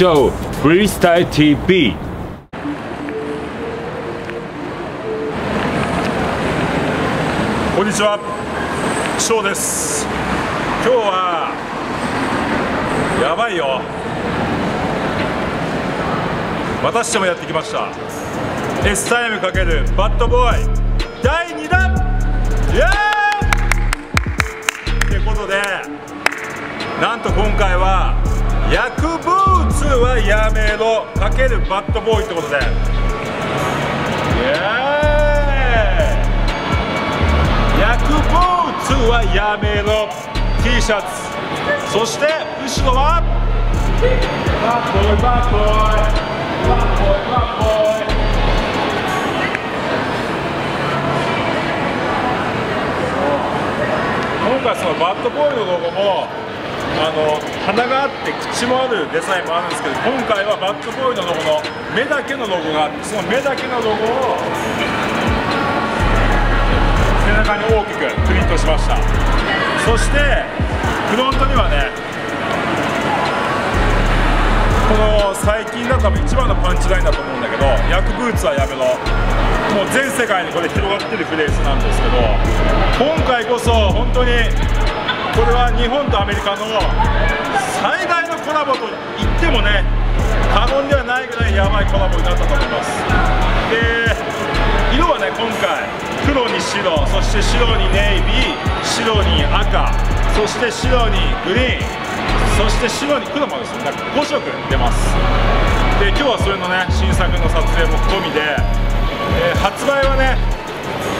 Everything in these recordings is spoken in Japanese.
show Freestyle TV こんにちは。ショーです。今日はやばいよ。またしてもやってきました。S タイム×バッドボーイ第2弾。イエーイ！ってことでなんと今回は薬物はやめろ×バッドボーイってことで。イエーイ。薬物はやめろ。T シャツ。そして後ろは。バッボーイバッボーイ。バッボーイバッボーイ。今回そのバッドボーイのロゴもあの鼻があって口もあるデザインもあるんですけど今回はバッドボーイのロゴの目だけのロゴがあってその目だけのロゴを背中に大きくプリントしました。そしてフロントにはねこの最近だと多分一番のパンチラインだと思うんだけど薬ブーツはやめろ。もう全世界にこれ広がってるフレーズなんですけど今回こそ本当にこれは日本とアメリカの最大のコラボと言ってもね過言ではないぐらいやばいコラボになったと思います。で色はね今回黒に白そして白にネイビー白に赤そして白にグリーンそして白に黒もですね5色出ます。で今日はそれのね新作の撮影も込みで、えー発売はね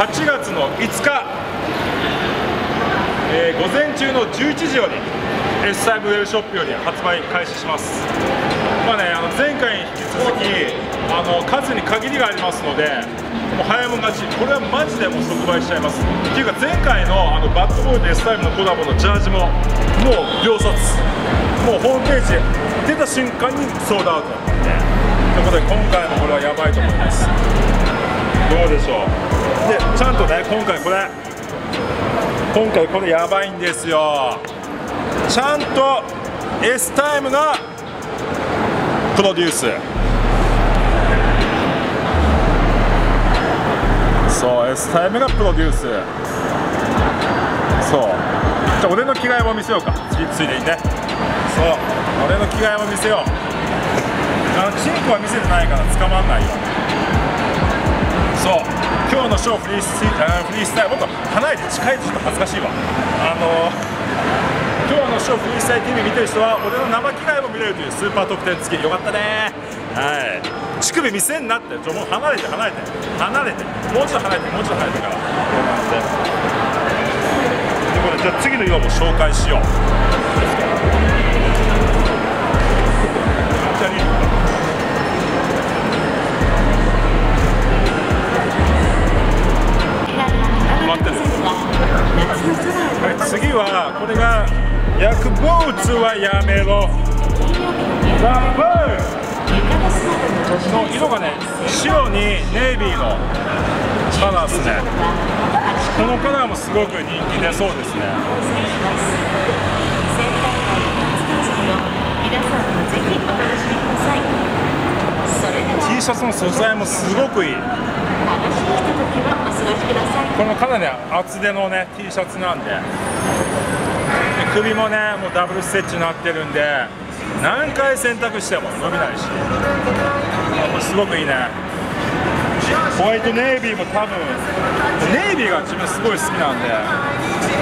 8月の5日、えー午前中の11時より S サイブウェルショップより発売開始します。まあねあの前回に引き続きあの数に限りがありますのでもう早もん勝ち。これはマジでもう即売しちゃいます。っていうか前回のあのバッドボーイと S タイムのコラボのジャージももう秒殺。もうホームページ出た瞬間にソードアウト。ということで今回もこれはやばいと思います。どうでしょう。でちゃんとね今回これ今回これやばいんですよ。ちゃんと S タイムがプロデュース。そう S タイムがプロデュース。そう。じゃあ俺の着替えも見せようか。つついでにね。そう。俺の着替えも見せよう。あのチンコは見せてないから捕まんないよ。そう。今日のショーフリースあフリースタイルもっと離れて近いとちょっと恥ずかしいわ。あの今日のショーフリースタイル TV 見てる人は俺の生着替えも見れるというスーパー特典付き。よかったね。はい。乳首見せんなって。ちょもう離れて離れて。離れて。もうちょっと離れて。もうちょっと離れてから。こうなんでということでじゃあ次の色も紹介しよう。じゃあい薬物はやめろ。ラップの色がね白にネイビーの。カラーですね。このカラーもすごく人気出そうですね。T シャツの素材もすごくいい。このかなり厚手のね T シャツなんでで 首もねもうダブルステッチになってるんで何回洗濯しても伸びないし。すごくいいね。ホワイトネイビーも多分ネイビーが自分すごい好きなんで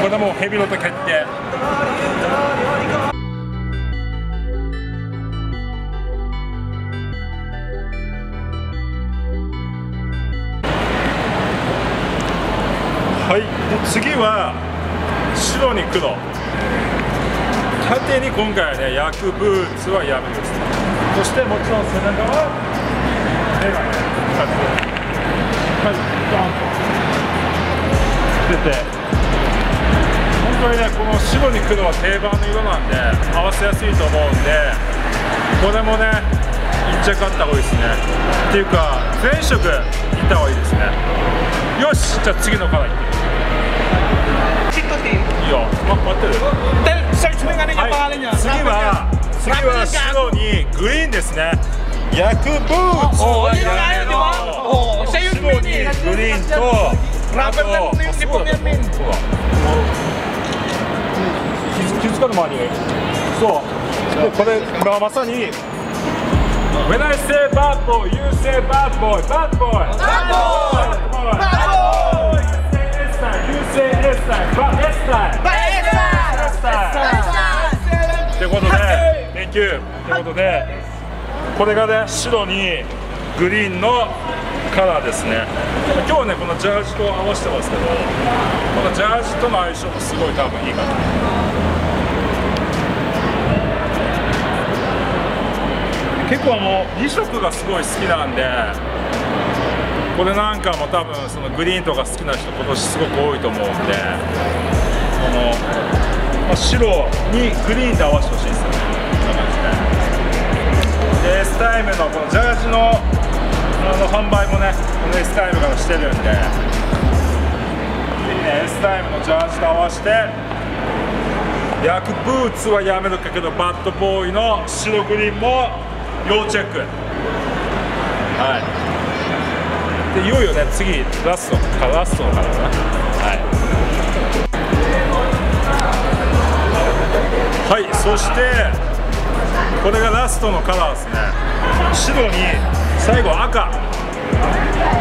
これもうヘビロテ決定はい次は白に黒。縦に今回はね薬ブーツはやめですそしてもちろん背中はメガネ2つはいドンと。出て本当にねこの白に黒は定番の色なんで合わせやすいと思うんでこれもね1着あった方がいいですね。っていうか全色いった方がいいですね。よしじゃあ次のカラーいってみよう。いいよ、ま、待って。る次は次は白にグリーンですね。焼ブーツ。ーおーおーおーおーおーおーおーおってことで、Thank you. ってことで、これがね白にグリーンのカラーですね。今日はねこのジャージと合わせてますけど、このジャージとの相性もすごい多分いいかな。結構あの2色がすごい好きなんでこれなんかも多分そのグリーンとか好きな人今年すごく多いと思うんでこの、ま、白にグリーンで合わせてほしいです。よねこんな感じでで S タイムのこのジャージのあの販売もねこの S タイムからしてるんで。ぜひね。S タイムのジャージと合わせて薬ブーツはやめるかけどバッドボーイの白グリーンも要チェック。はい。でいよいよね次ラストかラストのからな。そしてこれがラストのカラーですね。白に最後赤。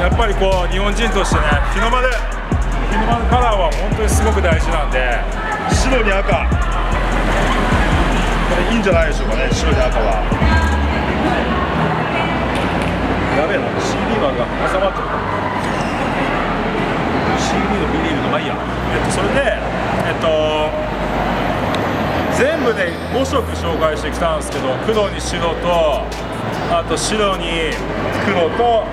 やっぱりこう日本人としてね日の丸日の丸カラーは本当にすごく大事なんで白に赤。色紹介してきたんですけど黒に白とあと白に黒と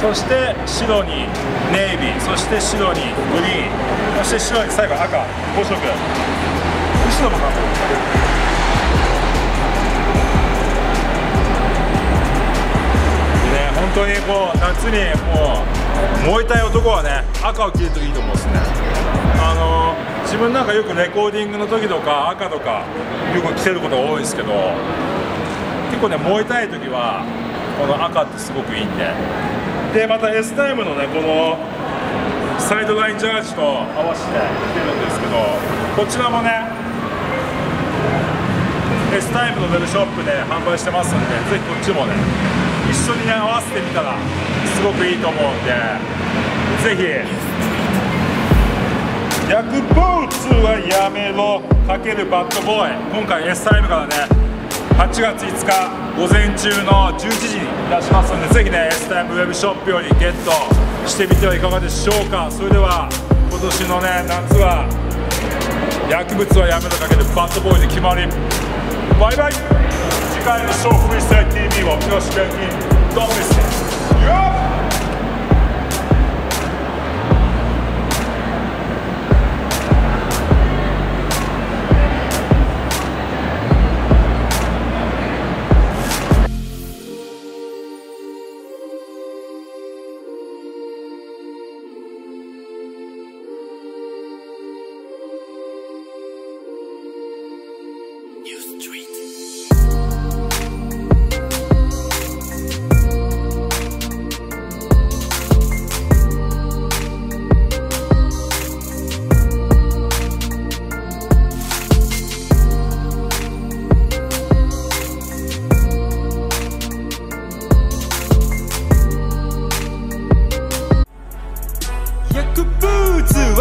そして白にネイビーそして白にグリーンそして白に最後赤5色後ろもか本当にこう夏にもう燃えたい男はね赤を着るといいと思うんですね。あの自分なんかよくレコーディングの時とか赤とかよく着てることが多いんですけど結構ね燃えたい時はこの赤ってすごくいいんで。でまた S タイムのねこのサイドラインジャージと合わせて着てるんですけどこちらもね S タイムのウェブショップで販売してますんでぜひこっちもね一緒にね合わせてみたらすごくいいと思うんでぜひ「逆ボーツはやめろ」かけるバッドボーイ。今回 S タイムからね8月5日午前中の11時に出しますのでぜひね S タイムウェブショップよりゲットしてみてはいかがでしょうか。それでは今年のね夏は薬物はやめろかけるバッドボーイで決まり。バイバイ次回のショーフリースタイル TV はよろしく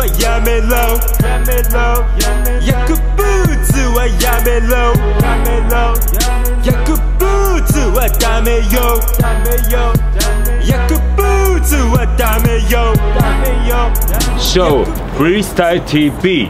やめろやめろ薬物はやめろやめろ薬物はダメよダメよ薬物はダメよダメよ Show Freestyle TV